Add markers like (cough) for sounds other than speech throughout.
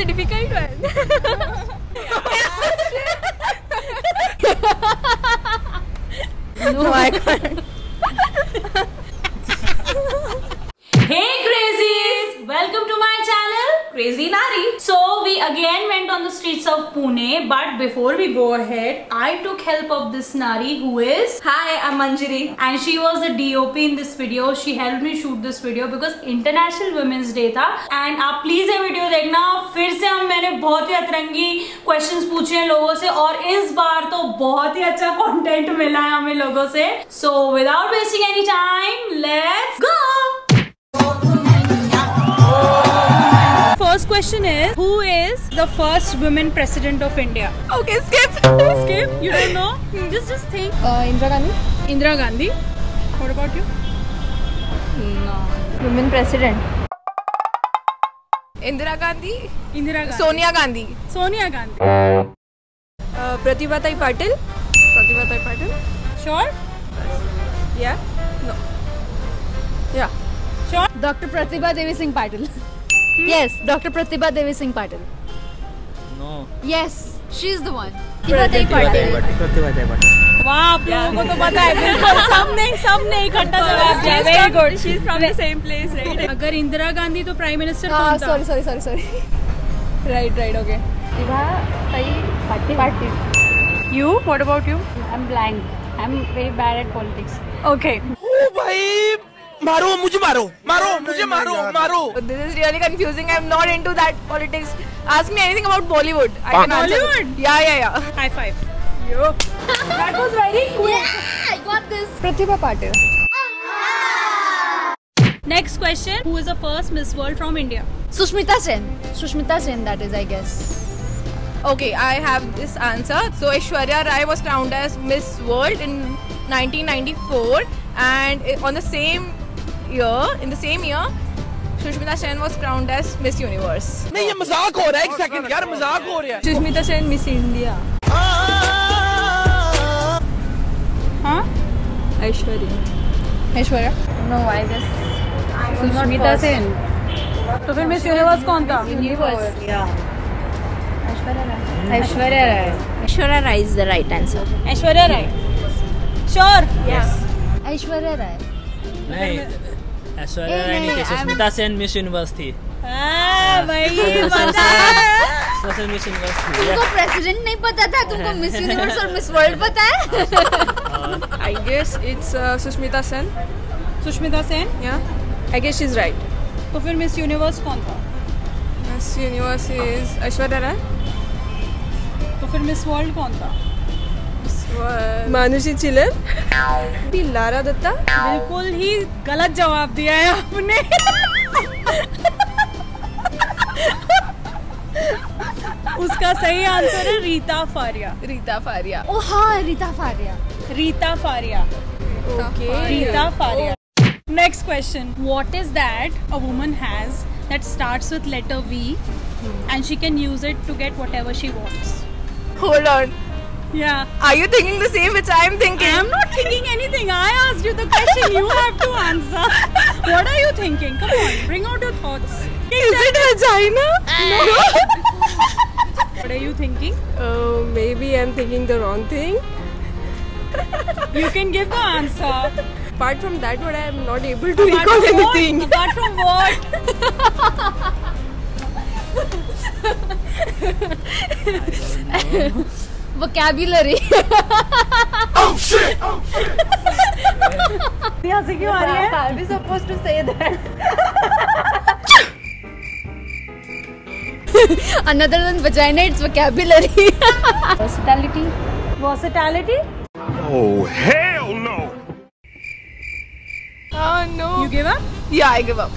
a difficult one. no, I can't. Of Pune but before we go ahead I took help of this Nari who is Hi, I'm Manjari. and she was the DOP in this video. She helped me shoot this video because International Women's Day था and आप please ये video देखना फिर से हम मैंने बहुत ही अतरंगी क्वेश्चंस पूछे हैं लोगों से और इस बार तो बहुत ही अच्छा कंटेंट मिला है हमें लोगों से so without wasting any time let's go First question is Who is the first women president of India? Okay, skip. Skip? You don't know? Just just think. Uh, Indira Gandhi. Indira Gandhi. What about you? No. Women president. Indira Gandhi. Indira Gandhi. Sonia Gandhi. Sonia Gandhi. Uh, Pratibha Tai Patil. Pratibha Tai Patil. Sure? Yeah. No. Yeah. Sure? Dr. Pratibha Devi Singh Patil. Yes, Dr. Pratibha Devi Singh Patil. No. Yes, she's the one. Pratibha Devi Patil. Pratibha देवट वाह आप लोगों को तो पता है बिल्कुल सबने सबने इकट्ठा जवाब दिया very good she is from the same place right अगर इंदिरा गांधी तो प्राइम मिनिस्टर Ah, कौन था sorry, sorry, sorry, sorry. right, right, okay. Pratibha Tai Patil. Patil. you what about you I'm blank. I'm very bad at politics. okay मारो मुझे मारो मारो मुझे मारो मारो This is really confusing. I'm not into that politics. Ask me anything about Bollywood. I can answer. it. Bollywood? Yeah, yeah, yeah. high five That was very cool. Yeah, I got this. Pratibha Patil. next question who is the first miss world from india Sushmita Sen. Sushmita Sen, that is, I guess. Okay, I have this answer. So Aishwarya Rai was crowned as Miss World in 1994, and i- on the same year, in the same year, Sushmita Sen was crowned as Miss Universe. नहीं ये मज़ाक हो रहा है एक second यार मज़ाक हो रहा है Sushmita Sen, Miss India. हाँ Aishwarya. Aishwarya. No, I guess. Sushmita Sen. तो फिर मिस यूनिवर्स कौन था Universe. Yeah. Aishwarya Rai. Aishwarya Rai. Aishwarya Rai is the right answer. Aishwarya Rai sure Yes. Aishwarya Rai. नहीं ऐश्वर्या राय नहीं थी Sushmita Sen miss universe थी। हाँ मिस यूनिवर्स तुमको प्रेसिडेंट नहीं पता था तुमको मिस यूनिवर्स (laughs) और मिस वर्ल्ड पता है? I guess it's uh, Sushmita Sen. Sushmita Sen? Yeah. I guess she's right. तो फिर मिस यूनिवर्स कौन था? Miss Universe is Aishwarya Rai. तो फिर मिस वर्ल्ड कौन था? मानुषी चिलन (laughs) लारा दत्ता? बिल्कुल ही गलत जवाब दिया है आपने। उसका सही आंसर है रीता फारिया। रीता फारिया। ओ हाँ Reita Faria. Reita Faria. Okay Reita Faria. Next question what is that a woman has that starts with letter V and she can use it to get whatever she wants. Hold on Yeah. Are you thinking the same which I am thinking? I am not thinking anything. I asked you the question. You have to answer. What are you thinking? Come on, bring out your thoughts. Is it vagina? No. (laughs) what are you thinking? Uh, maybe I'm thinking the wrong thing. You can give the answer. Apart from that, what I am not able to Apart recall from what? anything. Apart from what? (laughs) vocabulary हँसी क्यों आ रही है? Are we supposed to say that? Another than vagina, it's vocabulary. Versatility. Versatility? Oh hell no Oh no. You give up? Yeah, I give up.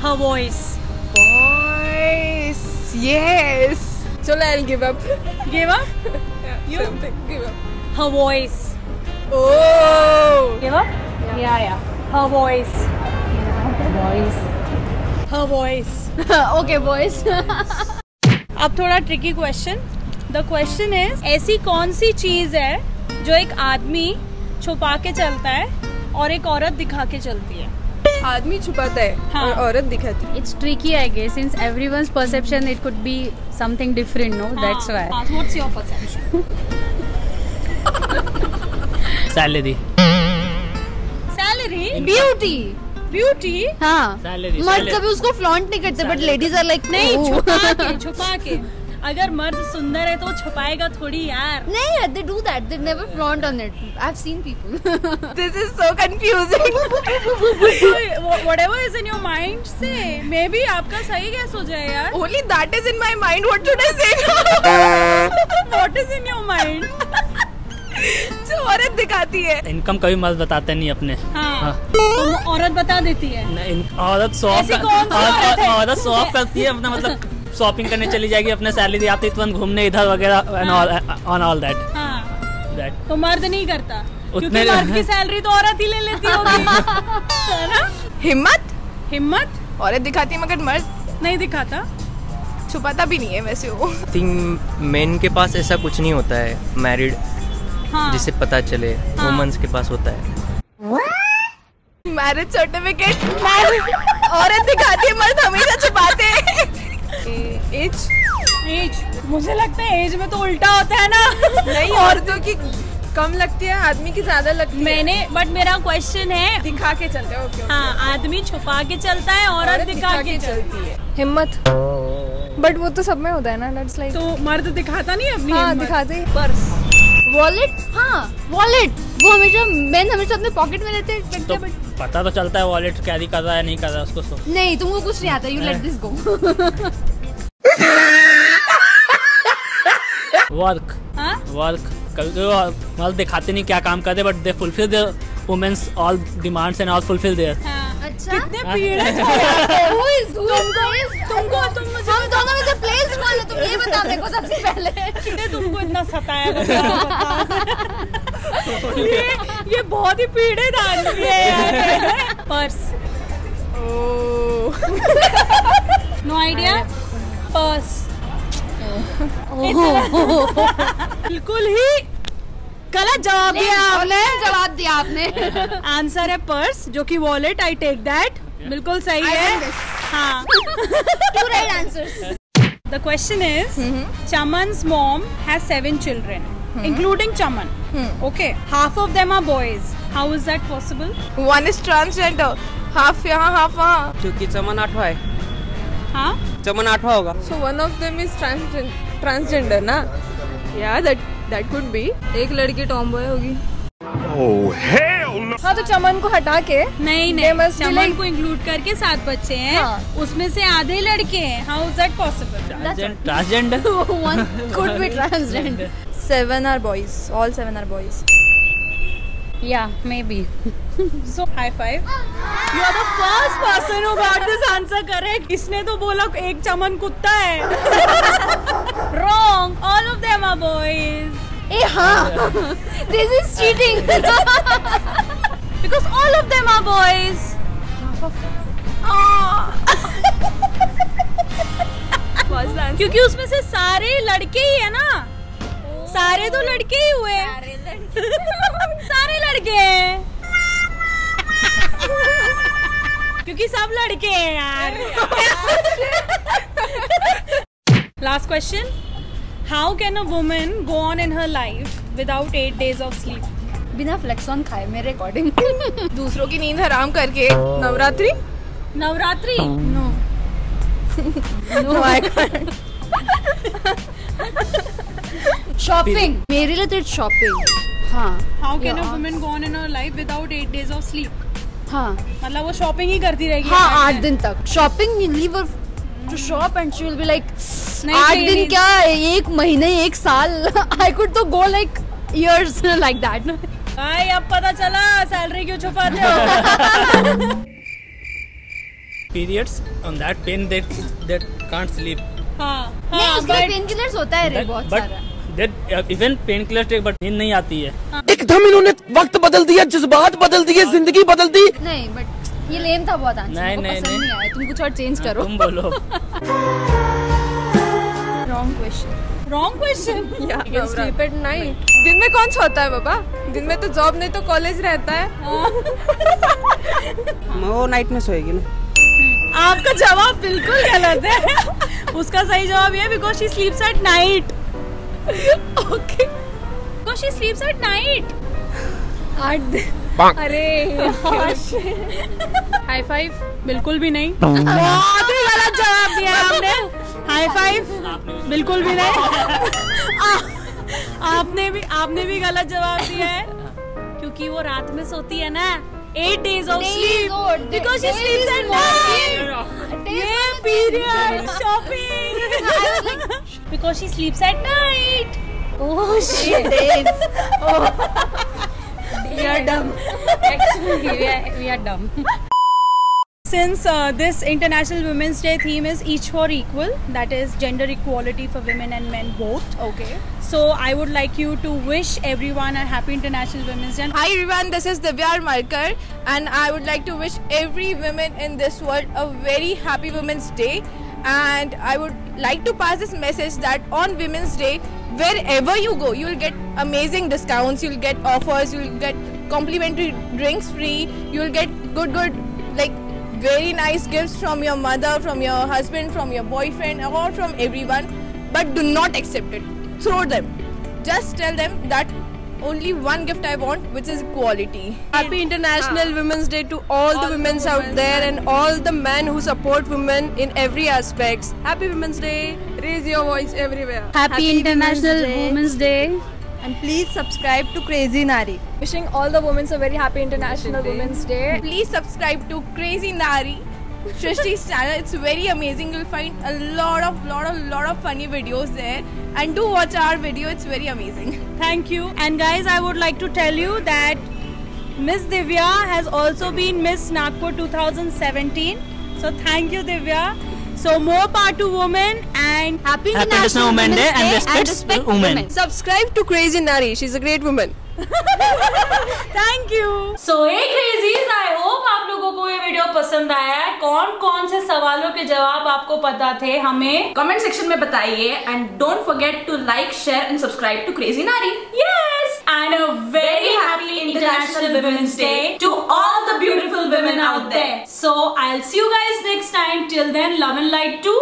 Her voice. Voice. Yes. Chalo, I'll give up. Give up? Yeah, You? something. Give up. Her voice. Oh. Give up? Yeah, yeah. yeah. Her voice. Her Voice. Her voice. okay, boys. अब थोड़ा tricky question the question is ऐसी कौन सी चीज़ है जो एक आदमी छुपा के चलता है और एक औरत दिखा के चलती है आदमी छुपाता है हाँ. और औरत दिखाती है। It's tricky I guess since everyone's perception it could be something different no that's why what's your perception salary salary beauty beauty हाँ। मर्द हाँ, (laughs) कभी उसको फ्लॉन्ट नहीं करते बट लेडीज़ आर लाइक नहीं छुपा के (laughs) छुपा के। अगर मर्द सुंदर है तो वो छुपाएगा थोड़ी यार नहीं यार they do that they never flaunt on it I've seen people (laughs) This is so confusing. Whatever is in your mind say maybe आपका सही गैस हो जाए यार that is in my mind. What should I say now? What is in your mind जो औरत दिखाती है income कभी मर्द बताते नहीं अपने हाँ हाँ। तो औरत बता देती है नहीं, औरत शॉप ऐसी कौन सी औरत? औरत करती है अपना मतलब शॉपिंग करने चली जाएगी अपने सैलरी आती है तुरंत घूमने इधर वगैरह ऑन ऑल दैट हाँ। तो मर्द नहीं करता क्योंकि उतने- मर्द की (laughs) सैलरी तो औरत ही ले लेती होगी। (laughs) है ना? हिम्मत? हिम्मत? औरत दिखाती है मगर मर्द नहीं दिखाता। छुपाता भी नहीं है वैसे वो। थिंक मेन के पास ऐसा कुछ नहीं होता है मैरिड हाँ। जिसे पता चले वुमेन्स के पास होता है। मैरिज सर्टिफिकेट औरत दिखाती है मर्द हमेशा छुपाते हैं। एज एज मुझे लगता है एज में तो उल्टा होता है ना। नहीं (laughs) औरतों की कम लगती है आदमी की ज़्यादा लगती है। मैंने बट मेरा क्वेश्चन है। दिखा के चलते हैं ओके हाँ आदमी छुपा के चलता है औरत दिखा दिखा के चलती चलती है। हिम्मत। बट वो तो सब में होता है ना दैट्स लाइक तो मर्द दिखाता नहीं अपनी हाँ दिखाते पर्स। वॉलेट हाँ वॉलेट वो हमेशा मैन हमेशा अपने पॉकेट में रहते हैं तो पता तो चलता है वॉलेट कैरी कर रहा है नहीं कर रहा है उसको सो नहीं तुमको कुछ नहीं आता you let this go work हाँ? वर्क मर्द दिखाते नहीं क्या काम करते but they fulfil their women's all demands and all fulfil their हाँ। अच्छा? कितने हाँ। पीड़े (laughs) तुमको तुमको तुम मुझे हम दोनों में से प्लेस कौन है तुम ये बता मेरे को सबसे पहले। कितने तुमको इतना सताया। ये ये बहुत ही पीड़ित आदमी है पर्स। नो आइडिया पर्स बिल्कुल ही गलत जवाब दिया आपने जवाब दिया आपने आंसर है पर्स जो कि वॉलेट आई टेक दैट बिल्कुल सही है हाँ two right answers The question is, Chaman's mom has seven children, including Chaman. Hmm. Okay, half of them are boys. How is that possible? One is transgender half यहाँ half वहाँ क्योंकि चमन आठवा है हाँ चमन आठवा होगा। So one of them is transgender ना? या दैट दैट कुड बी एक लड़की टॉमबॉय होगी। हाँ तो चमन को हटा के नहीं नहीं चमन like- को इंक्लूड करके सात बच्चे हैं। हाँ। उसमें से आधे लड़के हैं। How is that possible transgender one could be (laughs) transgender. Seven are boys all seven are boys yeah maybe. So high five you are the first person who got this answer correct इसने तो बोला एक चमन कुत्ता है। Wrong all of them are boys eh हाँ। This is cheating. (laughs) Because all of them are boys. (laughs) क्योंकि उसमें से सारे लड़के ही है ना। सारे तो लड़के ही हुए। सारे लड़के हैं। क्योंकि सब लड़के हैं यार। Last question how can a woman go on in her life without eight days of sleep बिना फ्लेक्सॉन खाए मेरे अकॉर्डिंग दूसरों की नींद हराम करके। Navratri? Navratri? No. I can't. Shopping मेरे लिए तो शॉपिंग हाँ। How can a woman go on in life without eight days of sleep हाँ। मतलब वो शॉपिंग ही करती रहेगी हाँ आठ दिन तक। Shopping leave to shop and she will be like आठ दिन क्या? एक महीने एक साल? (laughs) आई कुड तो go like years like that भाई अब पता चला सैलरी क्यों छुपाते हो? (laughs) Periods on that pain they they can't sleep. हाँ नहीं हाँ उसके लिए पेन किलर्स होता है रे बहुत सारा। That even painkillers take but नींद नहीं आती है। एकदम इन्होंने वक्त बदल दिया जजबात बदल दिए ज़िंदगी बदल दी। नहीं बट ये लेम था बहुत आंसर नहीं, नहीं, नहीं। नहीं आया। तुम कुछ और चेंज करो। तुम बोलो। Wrong question wrong question sleep at night दिन में कौन सोता है बाबा? दिन में तो जॉब नहीं तो कॉलेज रहता है। (laughs) (laughs) वो नाइट में सोएगी ना। आपका जवाब बिल्कुल गलत है। (laughs) उसका सही जवाब ये because she sleeps at night okay because she sleeps at night अरे हाई फाइव (laughs) बिल्कुल भी नहीं। बहुत ही गलत जवाब दिया आपने। हाई फाइव बिल्कुल भी नहीं। आपने भी आपने भी गलत जवाब दिया है। क्योंकि वो रात में सोती है ना। 8 days of days sleep old. because she sleeps at night. Yeah, period. (laughs) Shopping. because she sleeps at night. Oh (laughs) shit. days. Oh. we are dumb. (laughs) Actually, we are, we are dumb. Since uh, this International Women's Day theme is each for equal, that is gender equality for women and men both. Okay. So I would like you to wish everyone a happy International Women's Day. Hi everyone, this is Divya Markar and I would like to wish every woman in this world a very happy Women's Day and I would like to pass this message that on Women's Day, wherever you go, you'll get amazing discounts, you'll get offers, you'll get complimentary drinks free, you'll get good good like very nice gifts from your mother, from your husband, from your boyfriend or from everyone but do not accept it. Throw them. Just tell them that only one gift I want, which is quality. Happy International Women's Day to all, the women out there and all the men who support women in every aspects. Happy Women's Day. Raise your voice everywhere. happy, international women's day And please subscribe to Crazy Nari. wishing all the women a very happy international women's day Please subscribe to Crazy Nari. Shrishti's channel. It's very amazing. You'll find a lot of, lot of, lot of funny videos there. And do watch our video. It's very amazing. Thank you. And guys, I would like to tell you that Miss Divya has also been Miss Nagpur 2017. So thank you, Divya. So more part to women and happy Happy International Women's Day and respect respect women. women. Subscribe to Crazy Nari. She's a great woman. Thank you so a crazies I hope आप लोगों को ये video पसंद आया है कौन कौन से सवालों के जवाब आपको पता थे हमें कमेंट सेक्शन में बताइए and don't forget to like share and subscribe to crazy Nari yes and a very happy international women's day to out there. So i'll see you guys next time. Till then love and light to